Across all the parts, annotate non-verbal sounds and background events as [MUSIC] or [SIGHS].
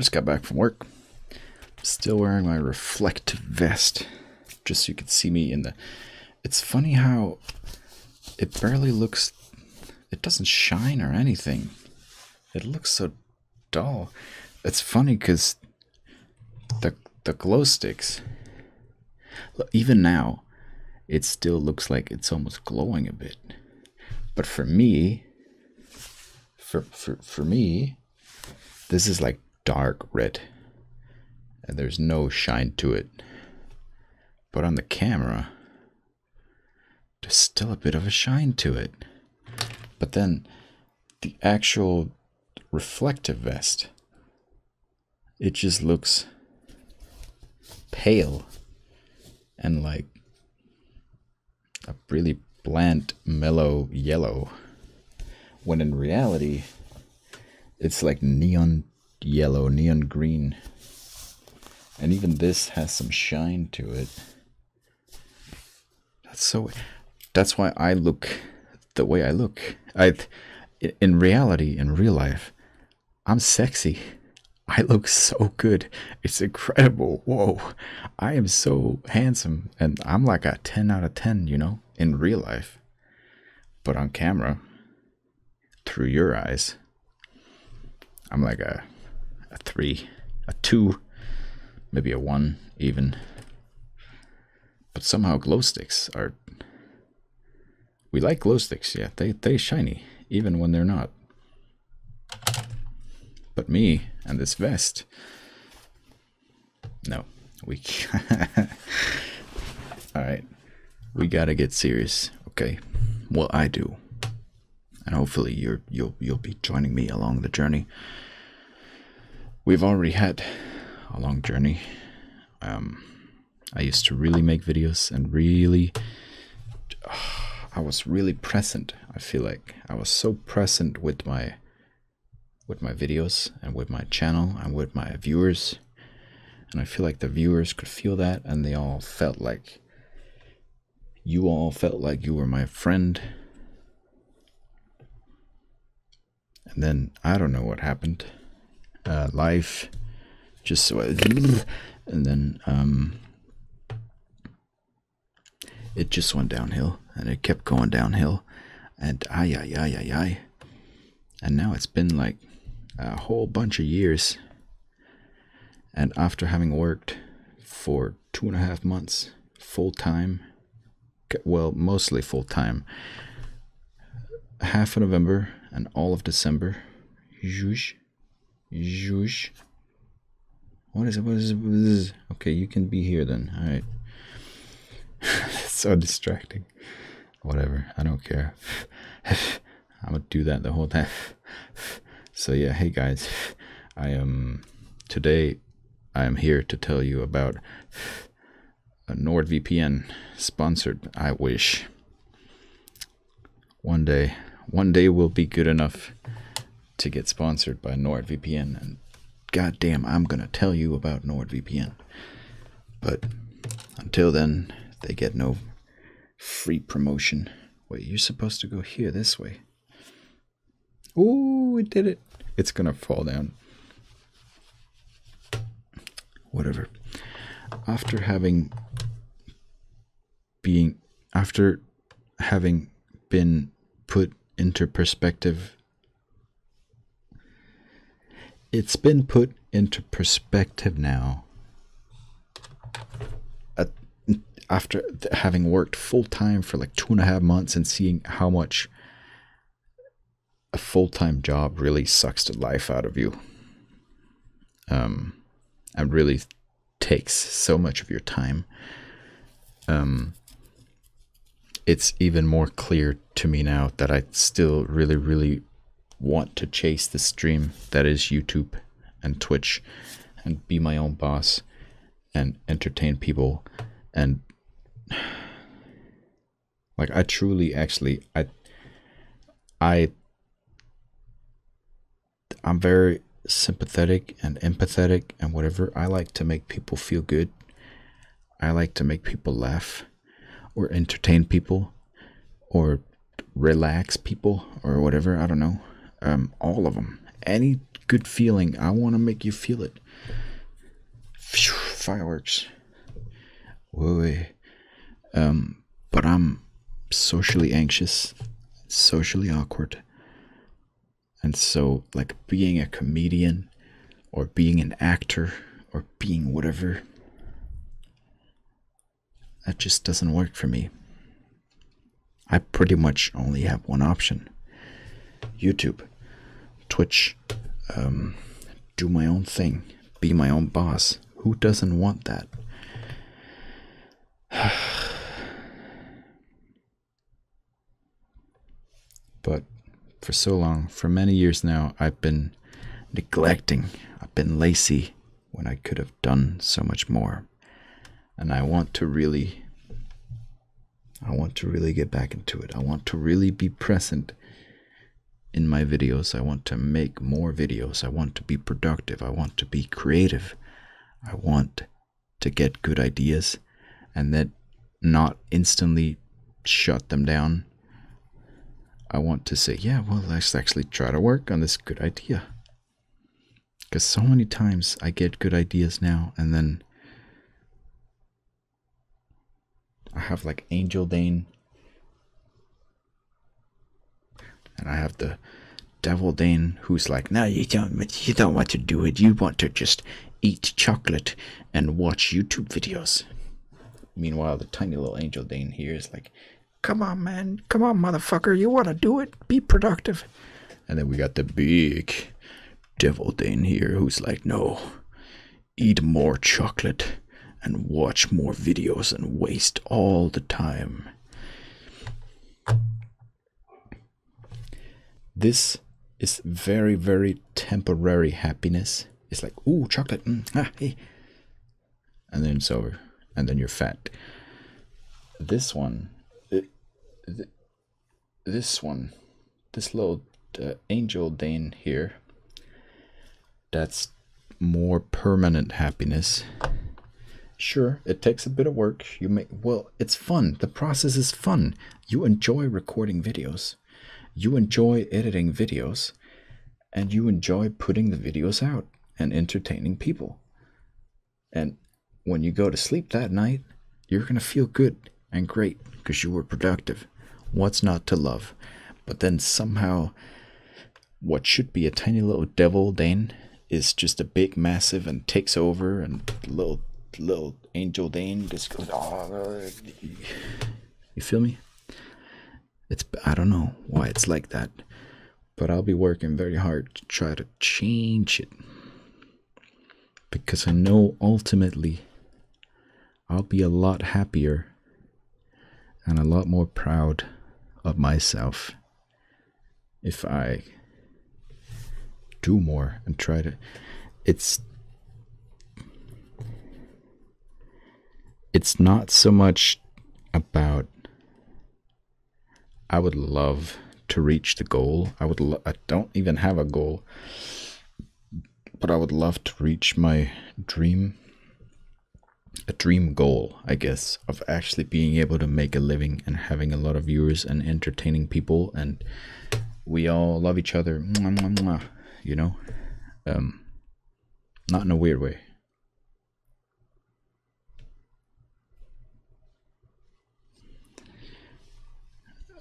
just got back from work. Still wearing my reflective vest, just so you can see me in the. It's funny how it barely looks. It doesn't shine or anything. It looks so dull. It's funny because the the glow sticks. Even now, it still looks like it's almost glowing a bit. But for me, for for for me, this is like dark red and there's no shine to it. But on the camera, there's still a bit of a shine to it. But then the actual reflective vest, it just looks pale and like a really bland, mellow yellow. When in reality, it's like neon yellow, neon green. And even this has some shine to it. That's so that's why I look the way I look. I in reality, in real life, I'm sexy. I look so good. It's incredible. Whoa. I am so handsome and I'm like a 10 out of 10, you know, in real life. But on camera, through your eyes, I'm like a a 3, a 2, maybe a 1 even. But somehow glow sticks are we like glow sticks, yeah. They they shiny even when they're not. But me and this vest no, we [LAUGHS] All right. We got to get serious, okay? Well, I do. And hopefully you're you'll you'll be joining me along the journey. We've already had a long journey. Um, I used to really make videos and really, [SIGHS] I was really present. I feel like I was so present with my, with my videos and with my channel and with my viewers, and I feel like the viewers could feel that, and they all felt like, you all felt like you were my friend. And then I don't know what happened uh, life, just so, [LAUGHS] and then um, it just went downhill, and it kept going downhill, and ay ay ay ay ay, and now it's been like a whole bunch of years, and after having worked for two and a half months full time, well, mostly full time, half of November and all of December, Zhush. Is? What is it? What is it? Okay, you can be here then. All right. [LAUGHS] so distracting. Whatever. I don't care. [LAUGHS] I'm gonna do that the whole time. [LAUGHS] So yeah, hey guys, I am today. I am here to tell you about a NordVPN sponsored. I wish one day, one day will be good enough to get sponsored by NordVPN. And goddamn, I'm to tell you about NordVPN. But until then, they get no free promotion. Wait, you're supposed to go here this way. Ooh, it did it. It's to fall down. Whatever. After having being after having been put into perspective it's been put into perspective now. after having worked full time for like two and a half months and seeing how much a full time job really sucks the life out of you, um, and really takes so much of your time. Um, it's even more clear to me now that I still really, really want to chase the stream that is YouTube and Twitch and be my own boss and entertain people and [SIGHS] like I truly actually I I I'm very sympathetic and empathetic and whatever. I like to make people feel good. I like to make people laugh or entertain people or relax people or whatever. I don't know um, all of them, any good feeling. I want to make you feel it. Phew, fireworks. Whoa. Um, but I'm socially anxious, socially awkward. And so, like, being a comedian or being an actor or being whatever, that just doesn't work for me. I pretty much only have one option YouTube, Twitch, um, do my own thing, be my own boss. Who doesn't want that? [SIGHS] but for so long, for many years now, I've been neglecting, I've been lazy when I could have done so much more. And I want to really I want to really get back into it. I want to really be present in my videos. I want to make more videos. I want to be productive. I want to be creative. I want to get good ideas and then not instantly shut them down. I want to say, yeah, well, let's actually try to work on this good idea. Because so many times I get good ideas now and then I have like Angel Dane. And I have the Devil Dane who's like, no, you don't you don't want to do it. You want to just eat chocolate and watch YouTube videos. Meanwhile, the tiny little Angel Dane here is like, come on, man. Come on, motherfucker. You want to do it? Be productive. And then we got the big Devil Dane here who's like, no, eat more chocolate and watch more videos and waste all the time. This is very, very temporary happiness. It's like, ooh, chocolate, mm, ah, hey. And then it's over. And then you're fat. This one, this one, this little uh, angel Dane here, that's more permanent happiness. Sure, it takes a bit of work. You make well, it's fun. The process is fun. You enjoy recording videos. You enjoy editing videos and you enjoy putting the videos out and entertaining people. And when you go to sleep that night, you're going to feel good and great because you were productive. What's not to love? But then somehow what should be a tiny little devil Dane is just a big massive and takes over and little little Angel Dane just goes, oh, you feel me? It's I don't know why it's like that, but I'll be working very hard to try to change it. Because I know ultimately I'll be a lot happier and a lot more proud of myself if I do more and try to it's it's not so much about I would love to reach the goal. I would lo- I don't even have a goal. But I would love to reach my dream a dream goal, I guess, of actually being able to make a living and having a lot of viewers and entertaining people and we all love each other, you know? Um not in a weird way.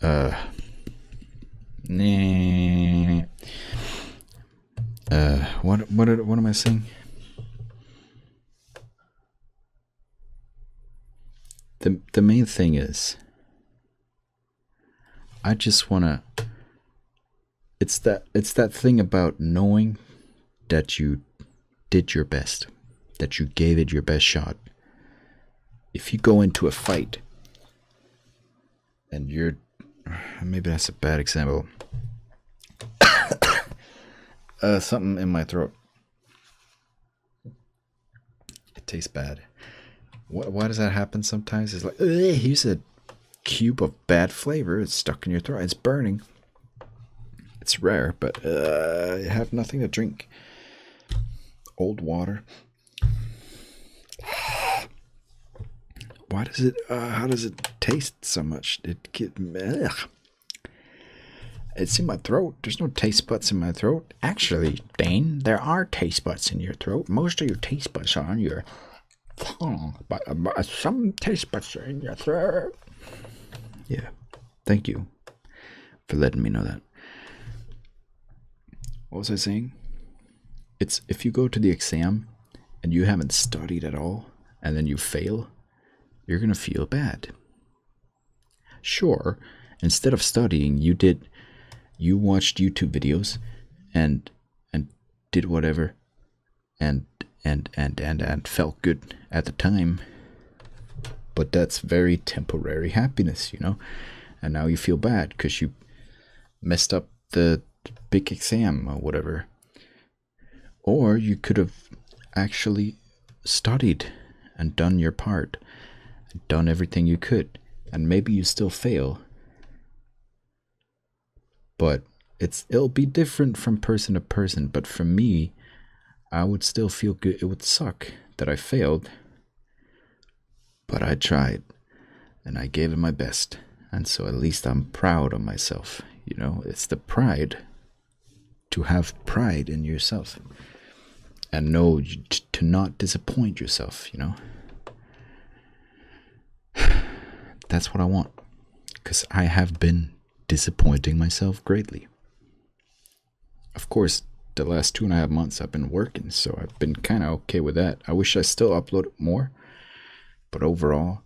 Uh, nah. Uh, what what what am I saying? The the main thing is I just want to it's that it's that thing about knowing that you did your best, that you gave it your best shot. If you go into a fight and you're maybe that's a bad example. [COUGHS] uh, something in my throat. It tastes bad. Why, why does that happen sometimes? It's like, here's a cube of bad flavor. It's stuck in your throat. It's burning. It's rare, but uh, I have nothing to drink. Old water. Why does it? Uh, how does it taste so much? It get. Ugh. it's in my throat. There's no taste buds in my throat. Actually, Dane, there are taste buds in your throat. Most of your taste buds are on your tongue, but, uh, but some taste buds are in your throat. Yeah. Thank you for letting me know that. What was I saying? It's if you go to the exam and you haven't studied at all and then you fail, you're going to feel bad. Sure, instead of studying, you did you watched YouTube videos and and did whatever and and and and and felt good at the time. But that's very temporary happiness, you know. And now you feel bad cuz you messed up the big exam or whatever. Or you could have actually studied and done your part, done everything you could, and maybe you still fail. But it's it'll be different from person to person, but for me, I would still feel good. It would suck that I failed, but I tried and I gave it my best. And so at least I'm proud of myself. You know, it's the pride to have pride in yourself and know to not disappoint yourself, you know. That's what I want because I have been disappointing myself greatly. Of course, the last two and a half months I've been working, so I've been kind of okay with that. I wish I still uploaded more, but overall,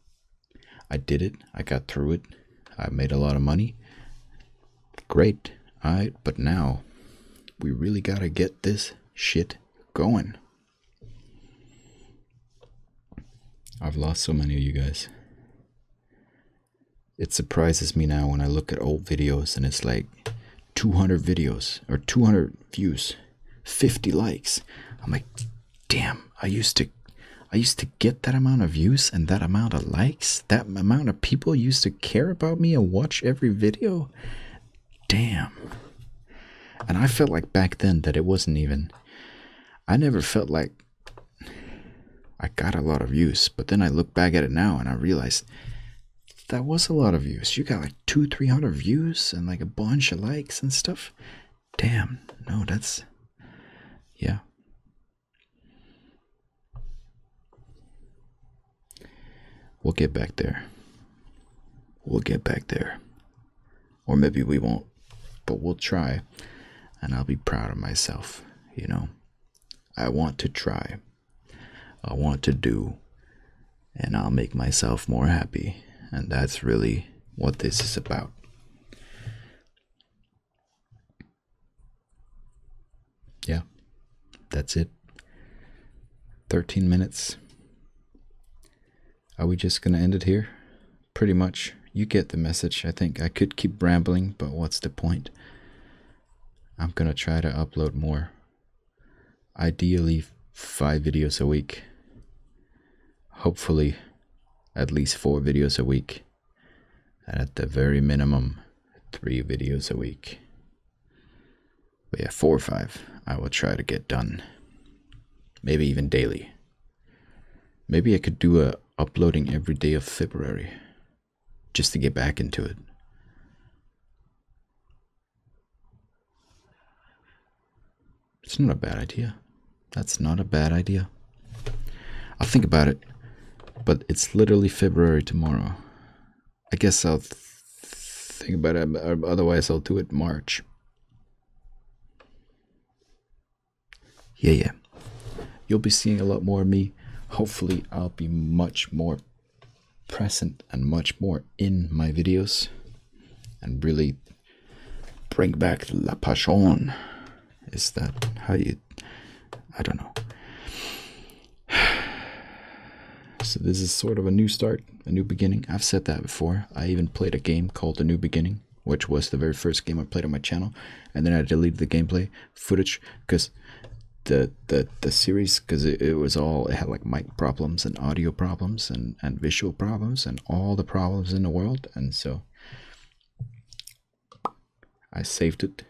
I did it. I got through it. I made a lot of money. Great. Alright, but now we really gotta get this shit going. I've lost so many of you guys. It surprises me now when I look at old videos and it's like 200 videos or 200 views, 50 likes. I'm like, damn, I used to I used to get that amount of views and that amount of likes. That amount of people used to care about me and watch every video. Damn. And I felt like back then that it wasn't even I never felt like I got a lot of views, but then I look back at it now and I realized that was a lot of views. You got like two, three hundred views and like a bunch of likes and stuff. Damn, no, that's yeah. We'll get back there. We'll get back there. Or maybe we won't, but we'll try. And I'll be proud of myself, you know. I want to try. I want to do. And I'll make myself more happy. And that's really what this is about. Yeah, that's it. 13 minutes. Are we just going to end it here? Pretty much. You get the message. I think I could keep rambling, but what's the point? I'm going to try to upload more. Ideally, five videos a week. Hopefully, at least four videos a week. And at the very minimum, three videos a week. But yeah, four or five I will try to get done. Maybe even daily. Maybe I could do a uploading every day of February just to get back into it. It's not a bad idea. That's not a bad idea. I'll think about it, but it's literally February tomorrow. I guess I'll th think about it, otherwise, I'll do it March. Yeah, yeah. You'll be seeing a lot more of me. Hopefully, I'll be much more present and much more in my videos and really bring back la passion. Is that how you? I don't know. So this is sort of a new start, a new beginning. I've said that before. I even played a game called The New Beginning, which was the very first game I played on my channel, and then I deleted the gameplay footage because the the the series because it, it was all it had like mic problems and audio problems and and visual problems and all the problems in the world, and so I saved it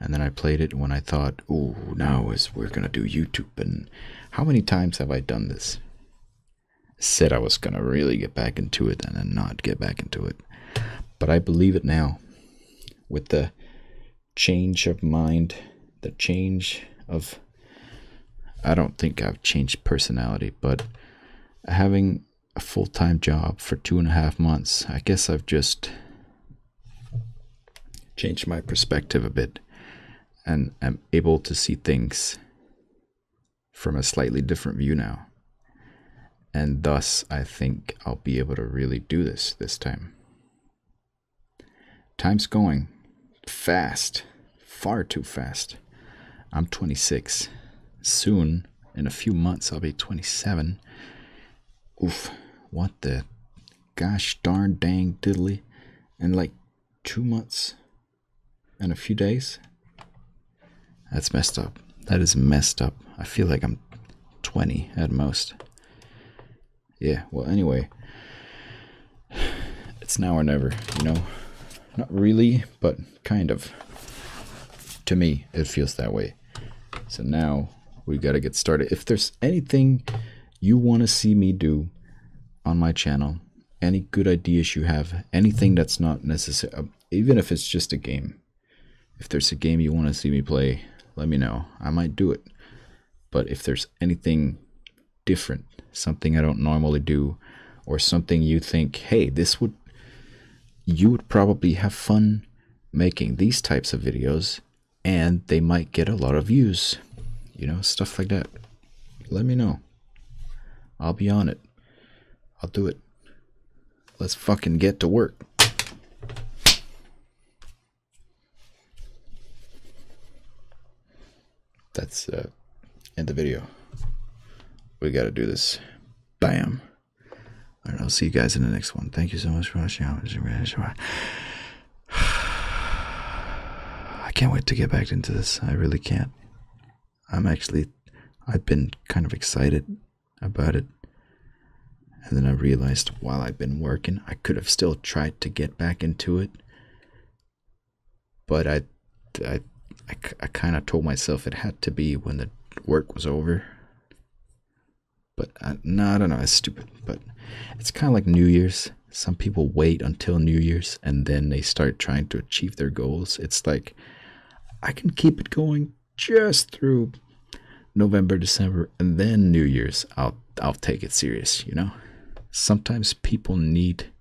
and then I played it when I thought, oh, now is we're gonna do YouTube. And how many times have I done this? Said I was gonna really get back into it and then not get back into it. But I believe it now. with the change of mind, the change of. I don't think I've changed personality, but having a full time job for two and a half months, I guess I've just changed my perspective a bit and am able to see things from a slightly different view now. And thus, I think I'll be able to really do this this time. Time's going fast, far too fast. I'm 26. Soon, in a few months, I'll be 27. Oof, what the gosh darn dang diddly. In like two months and a few days? That's messed up. That is messed up. I feel like I'm 20 at most. Yeah, well, anyway, it's now or never, you know? Not really, but kind of. To me, it feels that way. So now we got to get started. If there's anything you want to see me do on my channel, any good ideas you have, anything that's not necessary, uh, even if it's just a game. If there's a game you want to see me play, let me know. I might do it. But if there's anything different, something I don't normally do, or something you think, hey, this would, you would probably have fun making these types of videos and they might get a lot of views, you know, stuff like that. Let me know. I'll be on it. I'll do it. Let's fucking get to work. That's uh, end the video. We got to do this. Bam. All right, I'll see you guys in the next one. Thank you so much for watching. [SIGHS] I can't wait to get back into this. I really can't. I'm actually, I've been kind of excited about it. And then I realized while I've been working, I could have still tried to get back into it. But I, I, I, I kind of told myself it had to be when the work was over. But I, uh, no, I don't know. It's stupid. But it's kind of like New Year's. Some people wait until New Year's and then they start trying to achieve their goals. It's like I can keep it going just through November, December, and then New Year's. I'll I'll take it serious. You know. Sometimes people need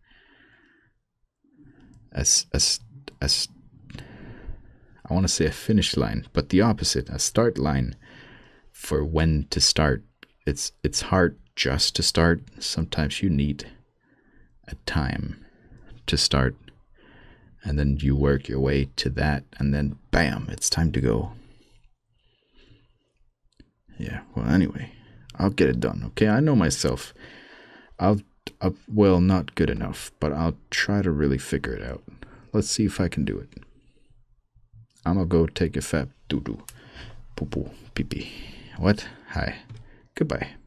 as as as I want to say a finish line, but the opposite, a start line for when to start it's it's hard just to start. Sometimes you need a time to start and then you work your way to that and then bam, it's time to go. Yeah, well anyway, I'll get it done, okay? I know myself. I'll, I'll well, not good enough, but I'll try to really figure it out. Let's see if I can do it. I'm gonna go take a fat doo doo. Poo poo, pee pee. What? Hi. Goodbye.